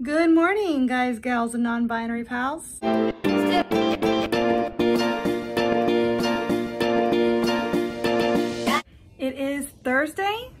Good morning, guys, gals, and non-binary pals. It is Thursday,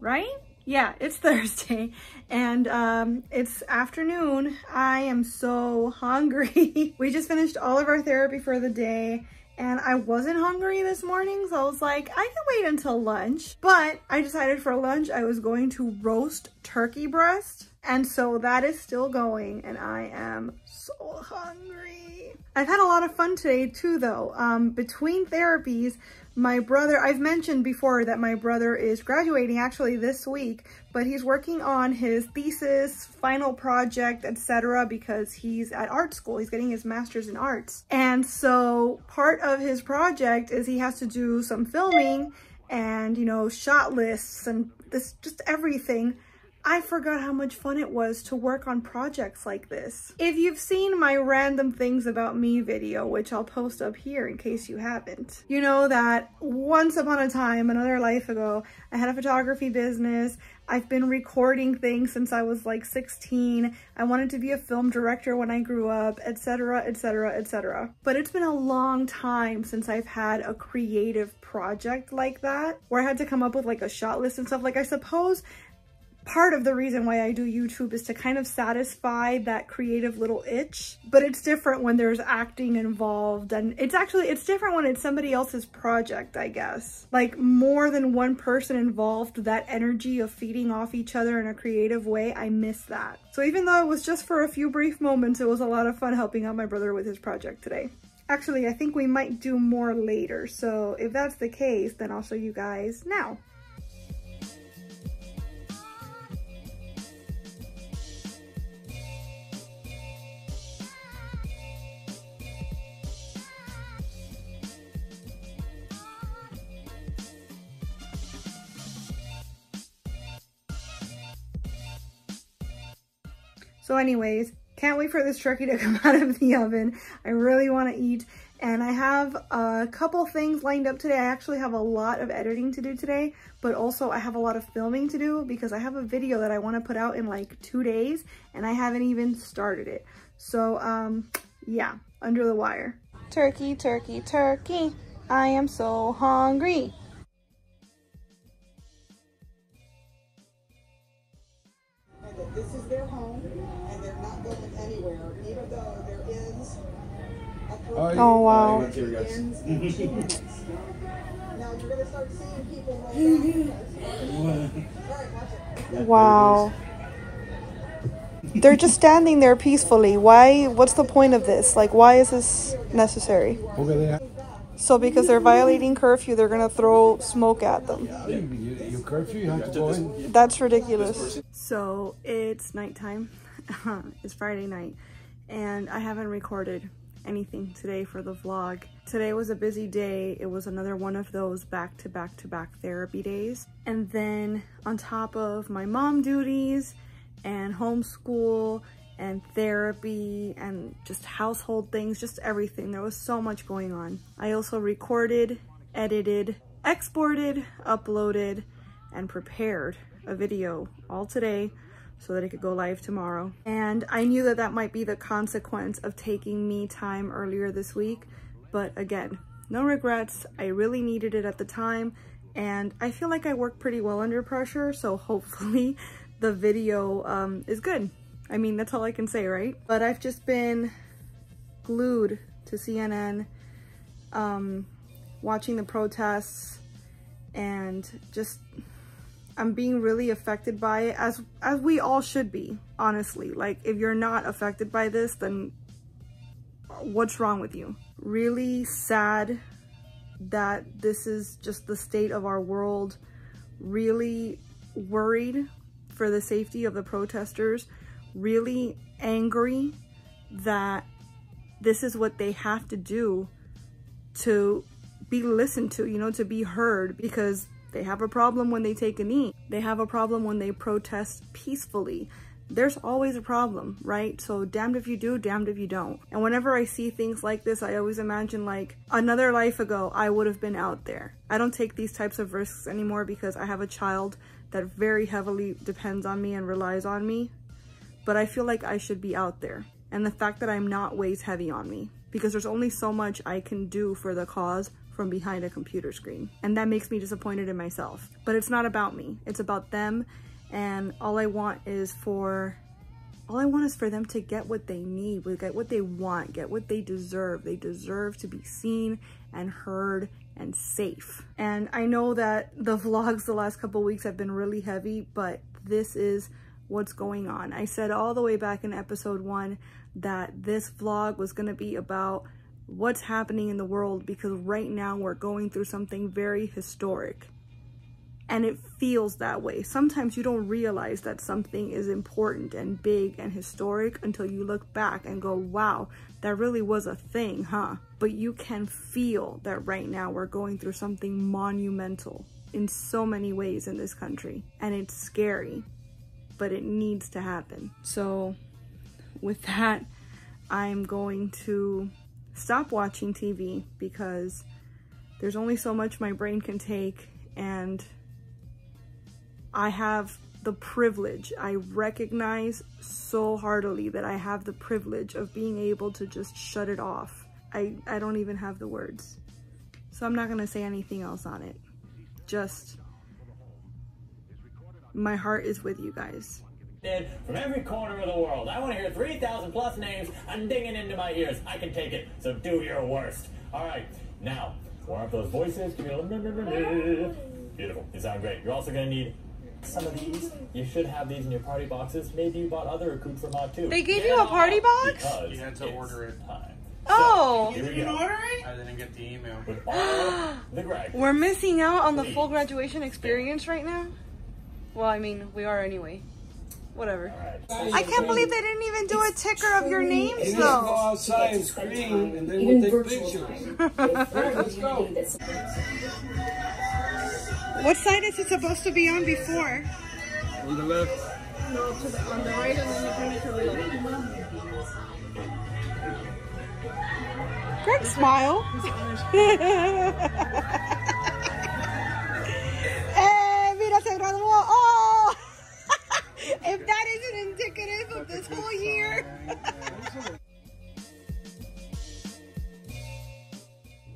right? Yeah, it's Thursday and um, it's afternoon. I am so hungry. we just finished all of our therapy for the day and I wasn't hungry this morning, so I was like, I can wait until lunch. But I decided for lunch I was going to roast turkey breast and so that is still going and I am so hungry. I've had a lot of fun today too though. Um, between therapies, my brother, I've mentioned before that my brother is graduating actually this week, but he's working on his thesis, final project, etc. because he's at art school. He's getting his master's in arts. And so part of his project is he has to do some filming and, you know, shot lists and this just everything I forgot how much fun it was to work on projects like this. If you've seen my random things about me video, which I'll post up here in case you haven't, you know that once upon a time, another life ago, I had a photography business. I've been recording things since I was like 16. I wanted to be a film director when I grew up, etc, etc, etc. But it's been a long time since I've had a creative project like that, where I had to come up with like a shot list and stuff. Like I suppose part of the reason why I do YouTube is to kind of satisfy that creative little itch, but it's different when there's acting involved and it's actually, it's different when it's somebody else's project, I guess. Like more than one person involved, that energy of feeding off each other in a creative way, I miss that. So even though it was just for a few brief moments, it was a lot of fun helping out my brother with his project today. Actually, I think we might do more later. So if that's the case, then I'll show you guys now. Anyways, can't wait for this turkey to come out of the oven. I really want to eat. And I have a couple things lined up today. I actually have a lot of editing to do today, but also I have a lot of filming to do because I have a video that I want to put out in like two days and I haven't even started it. So um, yeah, under the wire. Turkey, turkey, turkey. I am so hungry. Oh, oh wow. now you're gonna start seeing people Wow. They're just standing there peacefully. Why? What's the point of this? Like, why is this necessary? So because they're violating curfew, they're gonna throw smoke at them. You, curfew, you have to go in. That's ridiculous. So it's nighttime. it's Friday night and I haven't recorded anything today for the vlog. Today was a busy day. It was another one of those back to back to back therapy days. And then on top of my mom duties and homeschool and therapy and just household things, just everything. There was so much going on. I also recorded, edited, exported, uploaded, and prepared a video all today so that it could go live tomorrow. And I knew that that might be the consequence of taking me time earlier this week. But again, no regrets. I really needed it at the time. And I feel like I work pretty well under pressure. So hopefully the video um, is good. I mean, that's all I can say, right? But I've just been glued to CNN, um, watching the protests and just I'm being really affected by it as as we all should be, honestly. Like if you're not affected by this, then what's wrong with you? Really sad that this is just the state of our world. Really worried for the safety of the protesters. Really angry that this is what they have to do to be listened to, you know, to be heard because they have a problem when they take a knee. They have a problem when they protest peacefully. There's always a problem, right? So damned if you do, damned if you don't. And whenever I see things like this, I always imagine like another life ago, I would have been out there. I don't take these types of risks anymore because I have a child that very heavily depends on me and relies on me. but I feel like I should be out there. And the fact that I'm not weighs heavy on me because there's only so much I can do for the cause from behind a computer screen. And that makes me disappointed in myself. But it's not about me, it's about them. And all I want is for all I want is for them to get what they need, get what they want, get what they deserve. They deserve to be seen and heard and safe. And I know that the vlogs the last couple weeks have been really heavy, but this is what's going on. I said all the way back in episode one that this vlog was gonna be about what's happening in the world because right now we're going through something very historic and it feels that way. Sometimes you don't realize that something is important and big and historic until you look back and go, wow, that really was a thing, huh? But you can feel that right now we're going through something monumental in so many ways in this country. And it's scary, but it needs to happen. So with that, I'm going to stop watching TV because there's only so much my brain can take and I have the privilege, I recognize so heartily that I have the privilege of being able to just shut it off. I, I don't even have the words. So I'm not gonna say anything else on it. Just, my heart is with you guys. From every corner of the world. I want to hear 3,000 plus names and dinging into my ears. I can take it, so do your worst. All right, now, warm up those voices. Beautiful, you sound great. You're also gonna need some of these. You should have these in your party boxes. Maybe you bought other accoutrement too. They gave you a party box? You had to order it. Time. Oh. So, here we go. I didn't get the email. The Greg. We're missing out on the full graduation experience right now? Well, I mean, we are anyway. Whatever. I can't believe they didn't even do a ticker of your names You just go though. outside and scream, and then Even we'll take pictures. time. It's very let's go. What side is it supposed to be on before? On the left. No, to the, on the right and then you bring it to the left. Greg, smile. that isn't indicative of this whole year.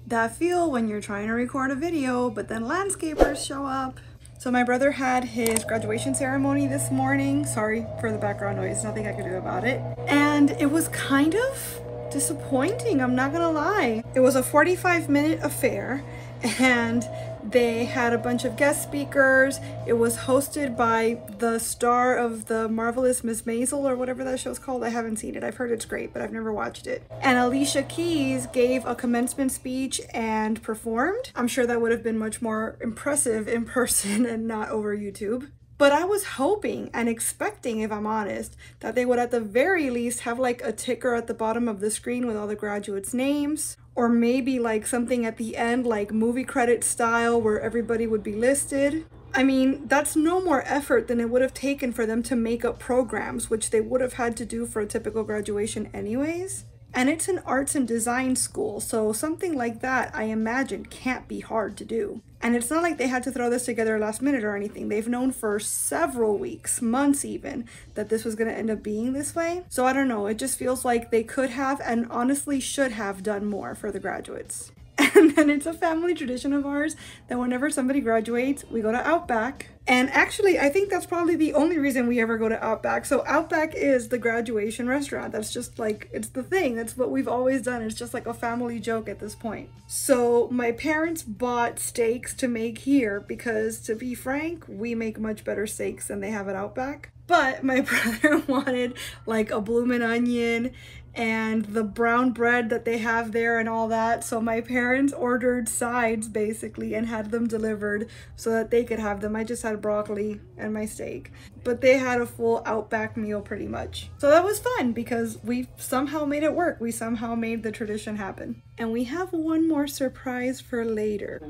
that feel when you're trying to record a video, but then landscapers show up. So my brother had his graduation ceremony this morning. Sorry for the background noise, nothing I could do about it. And it was kind of disappointing, I'm not gonna lie. It was a 45 minute affair and they had a bunch of guest speakers. It was hosted by the star of the Marvelous Miss Maisel or whatever that show's called. I haven't seen it. I've heard it's great, but I've never watched it. And Alicia Keys gave a commencement speech and performed. I'm sure that would have been much more impressive in person and not over YouTube. But I was hoping and expecting, if I'm honest, that they would at the very least have like a ticker at the bottom of the screen with all the graduates' names, or maybe like something at the end, like movie credit style, where everybody would be listed. I mean, that's no more effort than it would have taken for them to make up programs, which they would have had to do for a typical graduation, anyways. And it's an arts and design school, so something like that, I imagine, can't be hard to do. And it's not like they had to throw this together last minute or anything. They've known for several weeks, months even, that this was going to end up being this way. So I don't know, it just feels like they could have and honestly should have done more for the graduates. And then it's a family tradition of ours that whenever somebody graduates, we go to Outback. And actually, I think that's probably the only reason we ever go to Outback. So Outback is the graduation restaurant. That's just like, it's the thing. That's what we've always done. It's just like a family joke at this point. So my parents bought steaks to make here because to be frank, we make much better steaks than they have at Outback. But my brother wanted like a bloomin' onion and the brown bread that they have there and all that. So my parents ordered sides basically and had them delivered so that they could have them. I just had broccoli and my steak, but they had a full Outback meal pretty much. So that was fun because we somehow made it work. We somehow made the tradition happen. And we have one more surprise for later.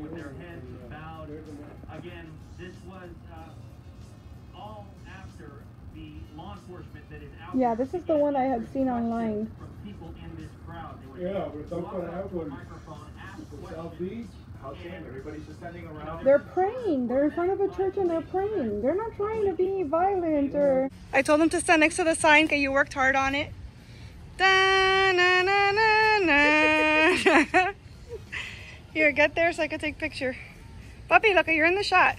Yeah, this is the one I had seen online. People in this crowd. They would Yeah, we're talking walk about to a Outward. microphone, ask South Beach. How can? Everybody's just standing around. They're praying. They're in front of a church and they're praying. They're not trying to be violent or. I told them to stand next to the sign. Okay, you worked hard on it. Da, na, na, na, na. Here, get there so I can take a picture. Puppy, look, you're in the shot.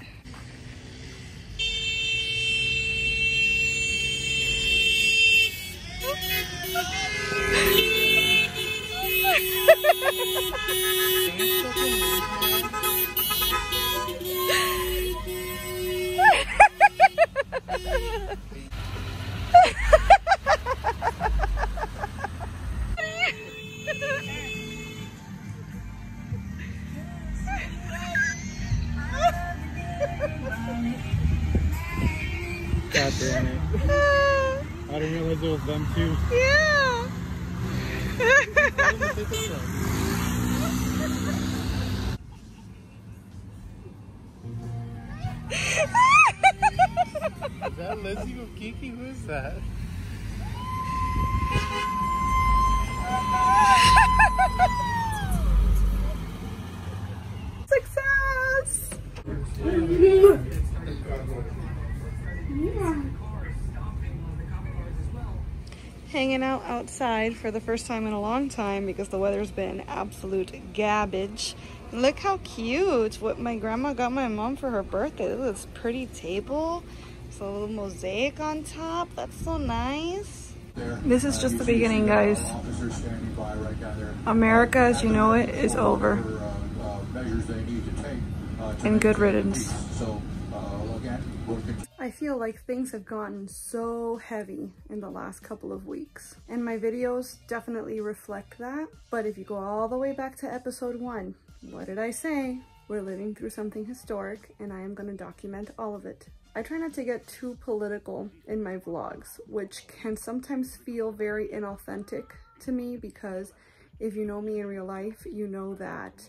Thank you. Is that Leslie Kiki? Who is that? Success! Hanging out outside for the first time in a long time because the weather's been absolute garbage. Look how cute what my grandma got my mom for her birthday. Look at this pretty table. It's a little mosaic on top. That's so nice. This is just the beginning, guys. Officers standing by right down there. America, as you know it, is over. Measures they need to take. to And good riddance. peace. So, uh, again, we're continuing I feel like things have gotten so heavy in the last couple of weeks, and my videos definitely reflect that. But if you go all the way back to episode one, what did I say? We're living through something historic, and I am going to document all of it. I try not to get too political in my vlogs, which can sometimes feel very inauthentic to me because if you know me in real life, you know that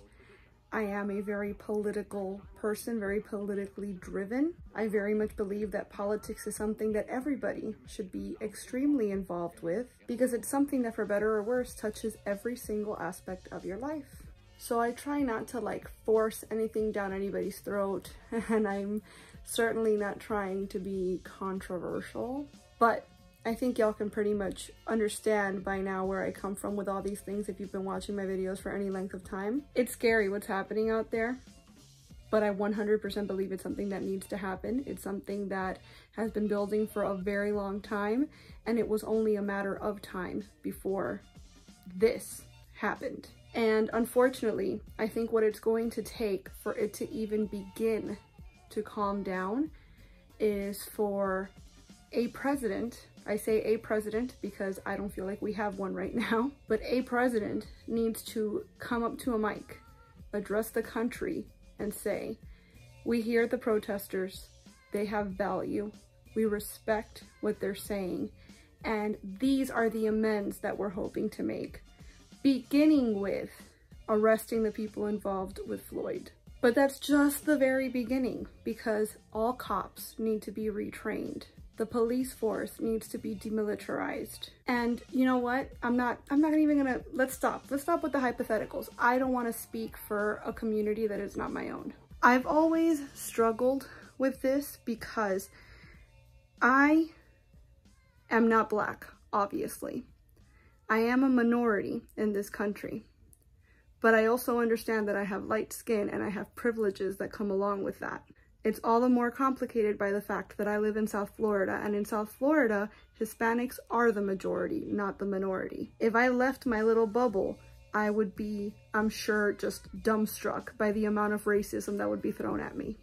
I am a very political person, very politically driven. I very much believe that politics is something that everybody should be extremely involved with because it's something that, for better or worse, touches every single aspect of your life. So I try not to like force anything down anybody's throat, and I'm certainly not trying to be controversial. But I think y'all can pretty much understand by now where I come from with all these things if you've been watching my videos for any length of time. It's scary what's happening out there, but I 100% believe it's something that needs to happen. It's something that has been building for a very long time, and it was only a matter of time before this happened. And unfortunately, I think what it's going to take for it to even begin to calm down is for a president, I say a president because I don't feel like we have one right now, but a president needs to come up to a mic, address the country, and say, We hear the protesters, they have value, we respect what they're saying, and these are the amends that we're hoping to make, beginning with arresting the people involved with Floyd. But that's just the very beginning because all cops need to be retrained. The police force needs to be demilitarized. And you know what? I'm not I'm not even gonna let's stop. Let's stop with the hypotheticals. I don't want to speak for a community that is not my own. I've always struggled with this because I am not black, obviously. I am a minority in this country. But I also understand that I have light skin and I have privileges that come along with that. It's all the more complicated by the fact that I live in South Florida, and in South Florida, Hispanics are the majority, not the minority. If I left my little bubble, I would be, I'm sure, just dumbstruck by the amount of racism that would be thrown at me.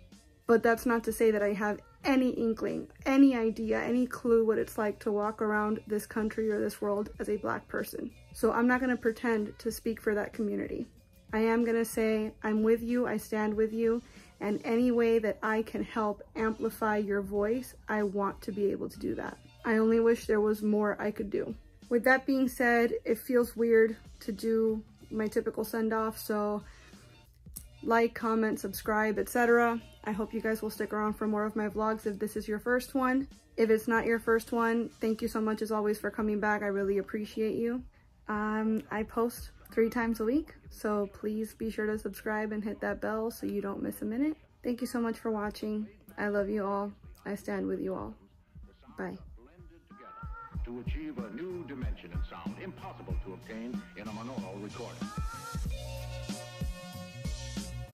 But that's not to say that I have any inkling, any idea, any clue what it's like to walk around this country or this world as a black person. So I'm not going to pretend to speak for that community. I am going to say I'm with you, I stand with you, and any way that I can help amplify your voice, I want to be able to do that. I only wish there was more I could do. With that being said, it feels weird to do my typical send off, so like, comment, subscribe, etc. I hope you guys will stick around for more of my vlogs if this is your first one. If it's not your first one, thank you so much as always for coming back. I really appreciate you. Um, I post three times a week. So please be sure to subscribe and hit that bell so you don't miss a minute. Thank you so much for watching. I love you all. I stand with you all. Bye. to achieve a new dimension in sound impossible to obtain in a monaural recorder.